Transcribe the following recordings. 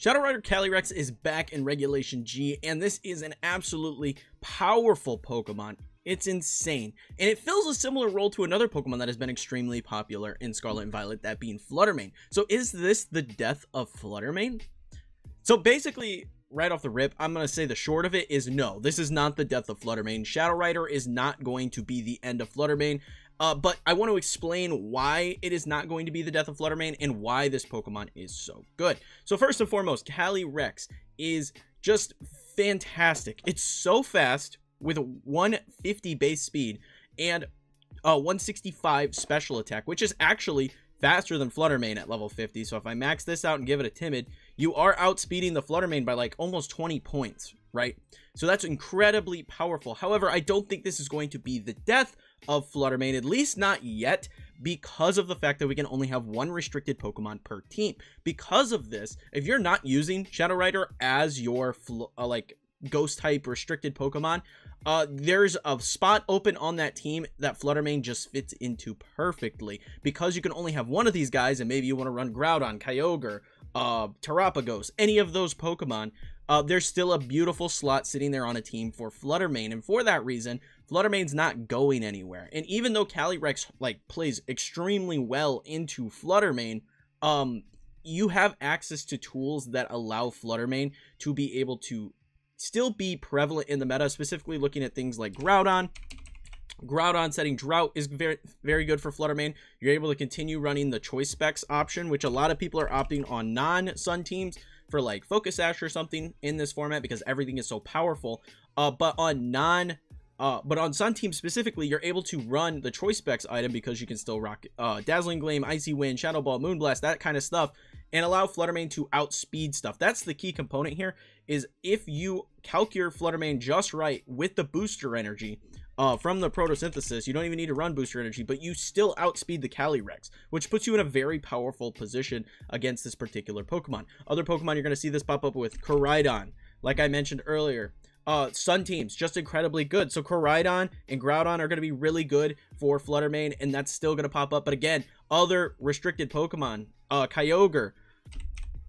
Shadow Rider Calyrex is back in Regulation G, and this is an absolutely powerful Pokemon. It's insane. And it fills a similar role to another Pokemon that has been extremely popular in Scarlet and Violet, that being Fluttermane. So is this the death of Fluttermane? So basically, right off the rip, I'm going to say the short of it is no, this is not the death of Fluttermane. Shadow Rider is not going to be the end of Fluttermane. Uh, but I want to explain why it is not going to be the death of Fluttermane and why this Pokemon is so good. So first and foremost, Calyrex is just fantastic. It's so fast with 150 base speed and a 165 special attack, which is actually faster than Fluttermane at level 50. So if I max this out and give it a timid, you are outspeeding the Fluttermane by like almost 20 points, right? So that's incredibly powerful. However, I don't think this is going to be the death of Fluttermane, at least not yet, because of the fact that we can only have one restricted Pokemon per team. Because of this, if you're not using Shadow Rider as your uh, like ghost type restricted Pokemon, uh, there's a spot open on that team that Fluttermane just fits into perfectly because you can only have one of these guys and maybe you want to run Groudon, Kyogre, uh, Terapagos, any of those Pokemon, uh, there's still a beautiful slot sitting there on a team for Fluttermane. And for that reason, Fluttermane's not going anywhere. And even though Calyrex like plays extremely well into Fluttermane, um, you have access to tools that allow Fluttermane to be able to still be prevalent in the meta, specifically looking at things like Groudon. Groudon setting Drought is very very good for Fluttermane. You're able to continue running the choice specs option, which a lot of people are opting on non-Sun teams for like Focus Sash or something in this format because everything is so powerful. Uh, but on non uh, but on Sun Team specifically, you're able to run the Choice Specs item because you can still rock uh, Dazzling Gleam, Icy Wind, Shadow Ball, Moonblast, that kind of stuff, and allow Fluttermane to outspeed stuff. That's the key component here, is if you calc your Fluttermane just right with the booster energy uh, from the photosynthesis, you don't even need to run booster energy, but you still outspeed the Calyrex, which puts you in a very powerful position against this particular Pokemon. Other Pokemon, you're going to see this pop up with Koraidon, like I mentioned earlier uh, Sun teams, just incredibly good. So Koraidon and Groudon are going to be really good for Fluttermane, and that's still going to pop up. But again, other restricted Pokemon, uh, Kyogre,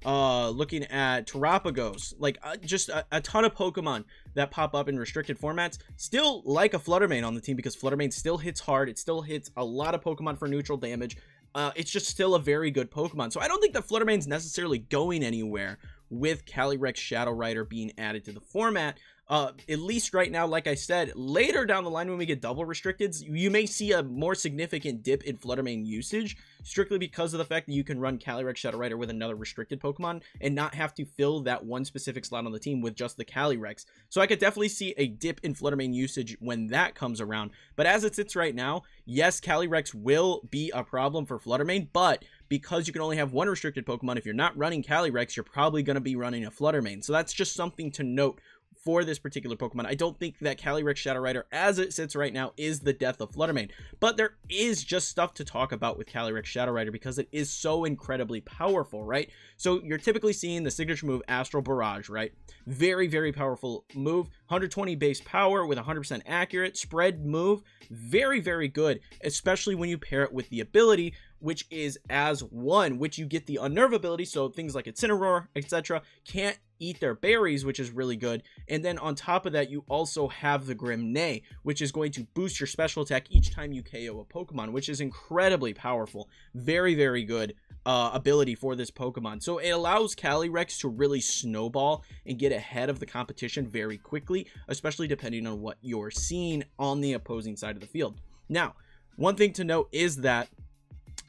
uh, looking at Terapagos, like uh, just a, a, ton of Pokemon that pop up in restricted formats. Still like a Fluttermane on the team because Fluttermane still hits hard. It still hits a lot of Pokemon for neutral damage. Uh, it's just still a very good Pokemon. So I don't think that Fluttermane's necessarily going anywhere with Calyrex Shadow Rider being added to the format uh, at least right now, like I said, later down the line when we get double restricted, you may see a more significant dip in Fluttermane usage, strictly because of the fact that you can run Calyrex Shadow Rider with another restricted Pokemon and not have to fill that one specific slot on the team with just the Calyrex. So I could definitely see a dip in Fluttermane usage when that comes around. But as it sits right now, yes, Calyrex will be a problem for Fluttermane, but because you can only have one restricted Pokemon, if you're not running Calyrex, you're probably going to be running a Fluttermane. So that's just something to note for this particular Pokemon. I don't think that Calyrex Shadow Rider, as it sits right now, is the death of Fluttermane. But there is just stuff to talk about with Calyrex Shadow Rider because it is so incredibly powerful, right? So you're typically seeing the signature move Astral Barrage, right? Very, very powerful move. 120 base power with 100% accurate. Spread move. Very, very good, especially when you pair it with the ability which is as one, which you get the unnerve ability, so things like Incineroar, etc., can't eat their berries, which is really good. And then on top of that, you also have the Grim Neigh, which is going to boost your special attack each time you KO a Pokemon, which is incredibly powerful. Very, very good uh, ability for this Pokemon. So it allows Calyrex to really snowball and get ahead of the competition very quickly, especially depending on what you're seeing on the opposing side of the field. Now, one thing to note is that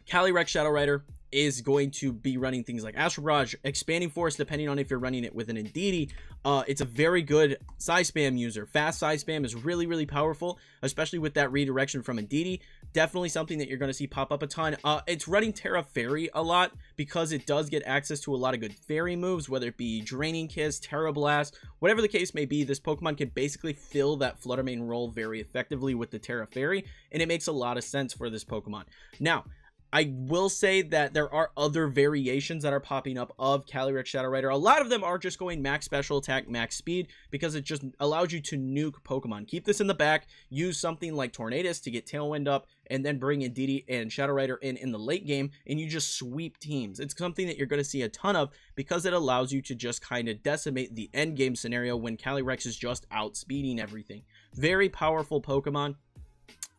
Calyrex Shadow Rider is going to be running things like Astral Barrage, Expanding Force, depending on if you're running it with an Indeedee. Uh, it's a very good Psyspam user. Fast Psyspam is really, really powerful, especially with that redirection from Indeedee. Definitely something that you're going to see pop up a ton. Uh, it's running Tera Fairy a lot because it does get access to a lot of good fairy moves, whether it be Draining Kiss, Tera Blast, whatever the case may be. This Pokemon can basically fill that Fluttermane role very effectively with the Tera Fairy, and it makes a lot of sense for this Pokemon. Now, I will say that there are other variations that are popping up of Calyrex Shadow Rider. A lot of them are just going max special attack, max speed, because it just allows you to nuke Pokemon. Keep this in the back. Use something like Tornadus to get Tailwind up and then bring Indeedee and Shadow Rider in in the late game, and you just sweep teams. It's something that you're going to see a ton of because it allows you to just kind of decimate the end game scenario when Calyrex is just outspeeding everything. Very powerful Pokemon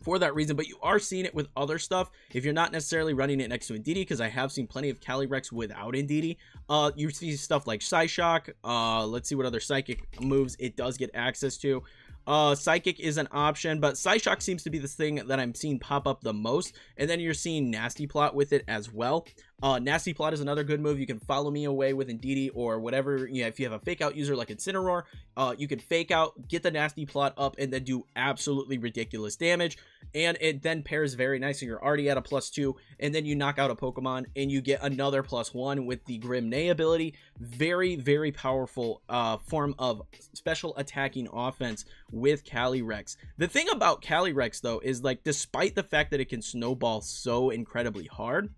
for that reason, but you are seeing it with other stuff. If you're not necessarily running it next to Indeedee, because I have seen plenty of Calyrex without Indeedee, uh, you see stuff like Psyshock. Uh, let's see what other Psychic moves it does get access to. Uh, Psychic is an option, but Psyshock seems to be the thing that I'm seeing pop up the most. And then you're seeing Nasty Plot with it as well. Uh, Nasty Plot is another good move. You can follow me away with Indeedee or whatever. If you have a fake out user like Incineroar, uh, you can fake out, get the Nasty Plot up, and then do absolutely ridiculous damage. And it then pairs very nice. And you're already at a plus two, and then you knock out a Pokemon, and you get another plus one with the Grim Neigh ability. Very, very powerful uh, form of special attacking offense with Calyrex. The thing about Calyrex, though, is like despite the fact that it can snowball so incredibly hard,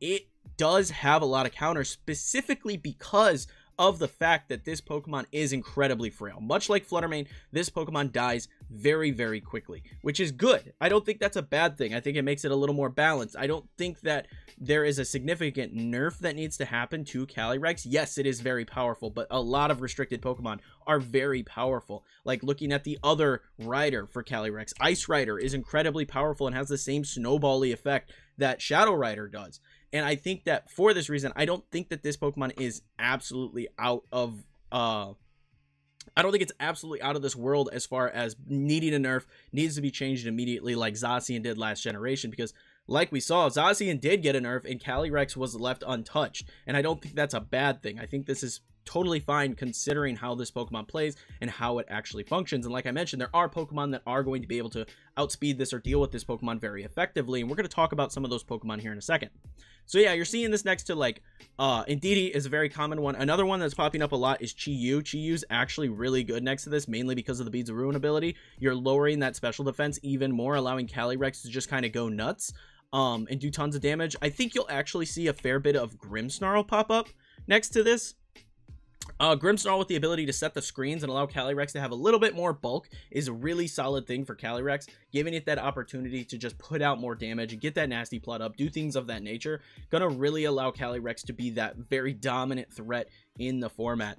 it does have a lot of counters specifically because of the fact that this Pokemon is incredibly frail. Much like Fluttermane, this Pokemon dies very, very quickly, which is good. I don't think that's a bad thing. I think it makes it a little more balanced. I don't think that there is a significant nerf that needs to happen to Calyrex. Yes, it is very powerful, but a lot of restricted Pokemon are very powerful. Like looking at the other rider for Calyrex, Ice Rider is incredibly powerful and has the same snowbally effect that Shadow Rider does. And I think that for this reason, I don't think that this Pokemon is absolutely out of uh I don't think it's absolutely out of this world as far as needing a nerf needs to be changed immediately like Zacian did last generation because like we saw, Zacian did get a nerf and Calyrex was left untouched. And I don't think that's a bad thing. I think this is totally fine considering how this Pokemon plays and how it actually functions. And like I mentioned, there are Pokemon that are going to be able to outspeed this or deal with this Pokemon very effectively. And we're going to talk about some of those Pokemon here in a second. So yeah, you're seeing this next to like, uh, Indeedee is a very common one. Another one that's popping up a lot is Chi-Yu. Chi-Yu's actually really good next to this, mainly because of the Beads of Ruin ability. You're lowering that special defense even more, allowing Calyrex to just kind of go nuts um, and do tons of damage. I think you'll actually see a fair bit of Grimmsnarl pop up next to this. Uh, Grimmsnarl with the ability to set the screens and allow Calyrex to have a little bit more bulk is a really solid thing for Calyrex, giving it that opportunity to just put out more damage and get that nasty plot up, do things of that nature. Gonna really allow Calyrex to be that very dominant threat in the format.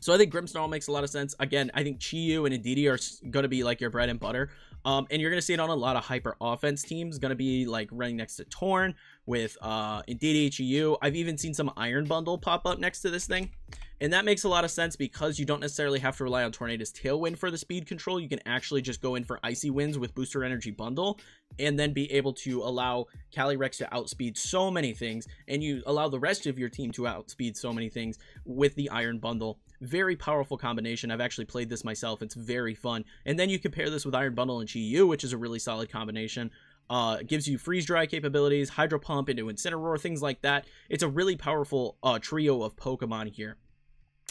So I think Grimmsnarl makes a lot of sense. Again, I think Chi-Yu and Indeedee are going to be like your bread and butter. Um, and you're going to see it on a lot of hyper offense teams. Going to be like running next to Torn with uh, Indeedee, Chi-Yu. I've even seen some Iron Bundle pop up next to this thing. And that makes a lot of sense because you don't necessarily have to rely on Tornadus' Tailwind for the speed control. You can actually just go in for Icy Winds with Booster Energy Bundle and then be able to allow Calyrex to outspeed so many things and you allow the rest of your team to outspeed so many things with the Iron Bundle. Very powerful combination. I've actually played this myself. It's very fun. And then you compare this with Iron Bundle and Chi-Yu, which is a really solid combination. Uh, gives you freeze dry capabilities, hydro pump into incineroar, things like that. It's a really powerful uh, trio of Pokemon here.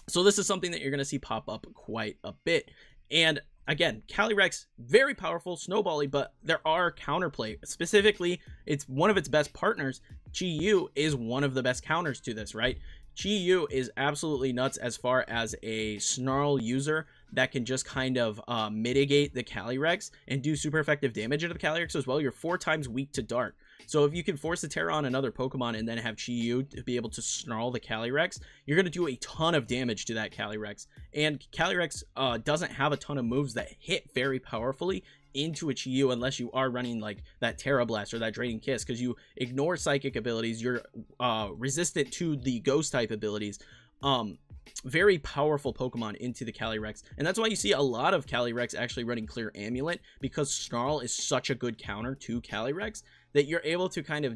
So this is something that you're going to see pop up quite a bit. And again, Calyrex, very powerful, snowbally, but there are counterplay. Specifically, it's one of its best partners. Chi-Yu is one of the best counters to this, right? Chi-Yu is absolutely nuts as far as a Snarl user that can just kind of uh, mitigate the Calyrex and do super effective damage into the Calyrex as well. You're four times weak to Dark. So if you can force a Tera on another Pokemon and then have Chi-Yu to be able to snarl the Calyrex, you're going to do a ton of damage to that Calyrex. And Calyrex uh, doesn't have a ton of moves that hit very powerfully into a Chi-Yu unless you are running like that Tera Blast or that Draining Kiss because you ignore Psychic abilities, you're uh, resistant to the Ghost type abilities. Um, very powerful Pokemon into the Calyrex. And that's why you see a lot of Calyrex actually running Clear Amulet because Snarl is such a good counter to Calyrex that you're able to kind of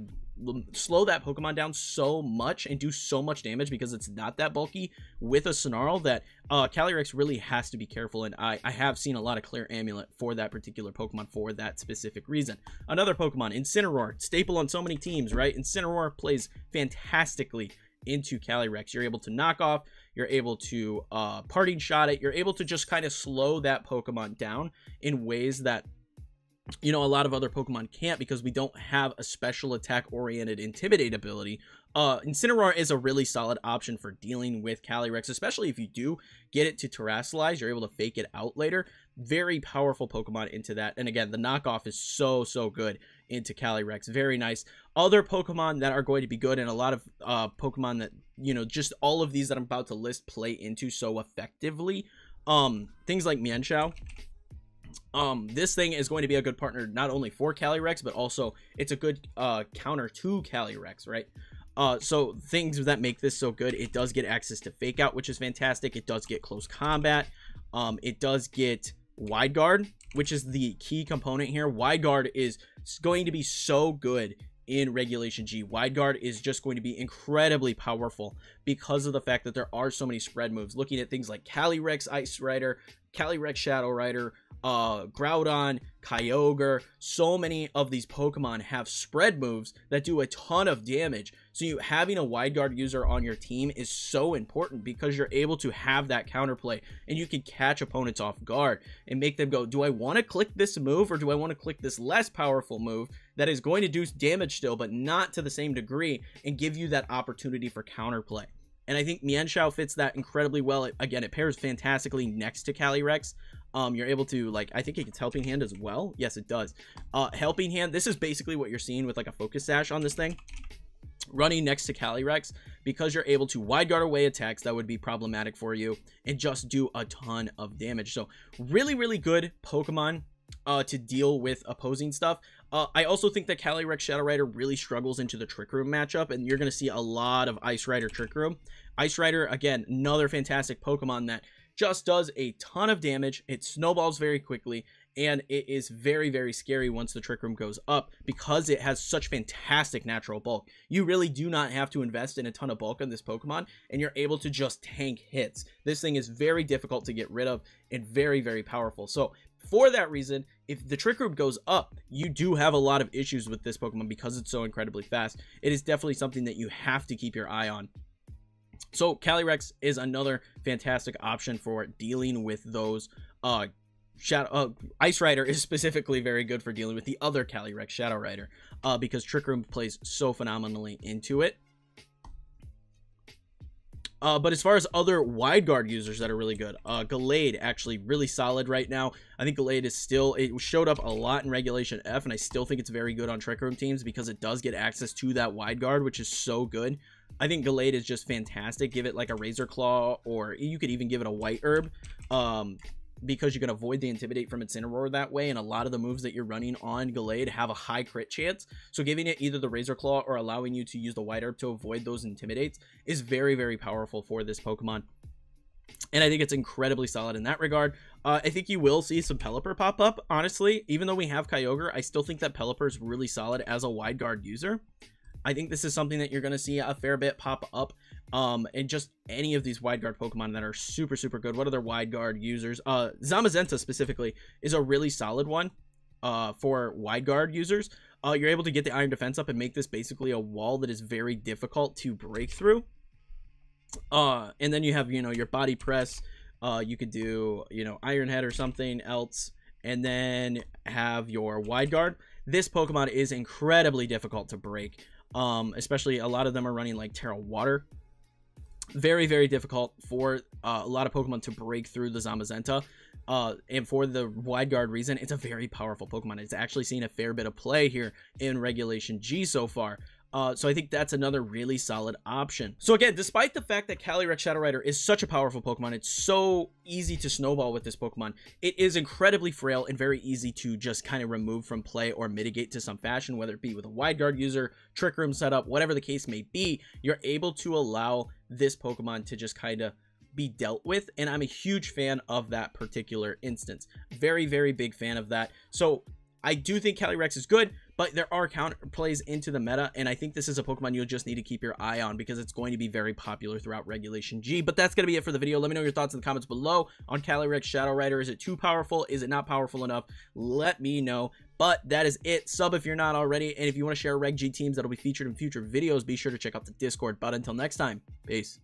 slow that Pokemon down so much and do so much damage because it's not that bulky with a Snarl that uh, Calyrex really has to be careful. And I, I have seen a lot of Clear Amulet for that particular Pokemon for that specific reason. Another Pokemon, Incineroar, staple on so many teams, right? Incineroar plays fantastically into Calyrex. You're able to knock off, you're able to uh, parting shot it, you're able to just kind of slow that Pokemon down in ways that you know, a lot of other Pokemon can't because we don't have a special attack oriented intimidate ability uh, Incineroar is a really solid option for dealing with Calyrex, especially if you do get it to Terastallize. You're able to fake it out later. Very powerful Pokemon into that. And again, the knockoff is so, so good into Calyrex. Very nice. Other Pokemon that are going to be good, and a lot of uh, Pokemon that, you know, just all of these that I'm about to list play into so effectively. Um, things like Mienshao um this thing is going to be a good partner not only for Calyrex but also it's a good uh counter to Calyrex right? Uh so things that make this so good it does get access to fake out which is fantastic. It does get close combat. Um it does get wide guard which is the key component here. Wide guard is going to be so good in regulation G. Wide guard is just going to be incredibly powerful because of the fact that there are so many spread moves. Looking at things like Calyrex Ice Rider, Calyrex Shadow Rider, uh, Groudon, Kyogre, so many of these Pokemon have spread moves that do a ton of damage. So you having a wide guard user on your team is so important because you're able to have that counterplay and you can catch opponents off guard and make them go, do I want to click this move or do I want to click this less powerful move that is going to do damage still, but not to the same degree and give you that opportunity for counterplay. And I think Mienshao fits that incredibly well. Again, it pairs fantastically next to Calyrex um you're able to like i think it gets helping hand as well yes it does uh helping hand this is basically what you're seeing with like a focus sash on this thing running next to Calyrex because you're able to wide guard away attacks that would be problematic for you and just do a ton of damage. So really, really good Pokemon uh, to deal with opposing stuff. Uh, I also think that Calyrex Shadow Rider really struggles into the Trick Room matchup, and you're going to see a lot of Ice Rider Trick Room. Ice Rider, again, another fantastic Pokemon that just does a ton of damage. It snowballs very quickly, and it is very, very scary once the Trick Room goes up because it has such fantastic natural bulk. You really do not have to invest in a ton of bulk on this Pokemon, and you're able to just tank hits. This thing is very difficult to get rid of and very, very powerful. So for that reason, if the Trick Room goes up, you do have a lot of issues with this Pokemon because it's so incredibly fast. It is definitely something that you have to keep your eye on. So Calyrex is another fantastic option for dealing with those uh Shadow uh, Ice Rider is specifically very good for dealing with the other Calyrex Shadow Rider uh, because Trick Room plays so phenomenally into it. Uh, but as far as other wide guard users that are really good, uh, Gallade actually really solid right now. I think Gallade is still, it showed up a lot in Regulation F, and I still think it's very good on Trick Room teams because it does get access to that wide guard, which is so good. I think Gallade is just fantastic. Give it like a Razor Claw, or you could even give it a White Herb. Um, because you can avoid the Intimidate from Incineroar that way, and a lot of the moves that you're running on Gallade have a high crit chance. So giving it either the Razor Claw or allowing you to use the White Herb to avoid those Intimidates is very, very powerful for this Pokemon. And I think it's incredibly solid in that regard. Uh, I think you will see some Pelipper pop up, honestly. Even though we have Kyogre, I still think that Pelipper is really solid as a wide guard user. I think this is something that you're going to see a fair bit pop up um and just any of these wide guard pokemon that are super super good. What other wide guard users? Uh zamazenta specifically is a really solid one uh for wide guard users. Uh you're able to get the iron defense up and make this basically a wall that is very difficult to break through. Uh and then you have you know your body press. Uh you could do you know iron head or something else and then have your wide guard. This pokemon is incredibly difficult to break um especially a lot of them are running like Tera water. Very very difficult for uh, a lot of pokemon to break through the zamazenta. Uh, and for the wide guard reason it's a very powerful pokemon. It's actually seen a fair bit of play here in regulation g so far uh, so I think that's another really solid option. So again, despite the fact that Calyrex Shadow Rider is such a powerful Pokemon, it's so easy to snowball with this Pokemon. It is incredibly frail and very easy to just kind of remove from play or mitigate to some fashion, whether it be with a wide guard user, trick room setup, whatever the case may be. You're able to allow this Pokemon to just kind of be dealt with and I'm a huge fan of that particular instance. Very, very big fan of that. So I do think Calyrex is good, but there are counter plays into the meta, and I think this is a Pokemon you'll just need to keep your eye on because it's going to be very popular throughout Regulation G. But that's going to be it for the video. Let me know your thoughts in the comments below on Calyrex Shadow Rider. Is it too powerful? Is it not powerful enough? Let me know. But that is it. Sub if you're not already, and if you want to share Reg G teams that'll be featured in future videos, be sure to check out the Discord. But until next time, peace.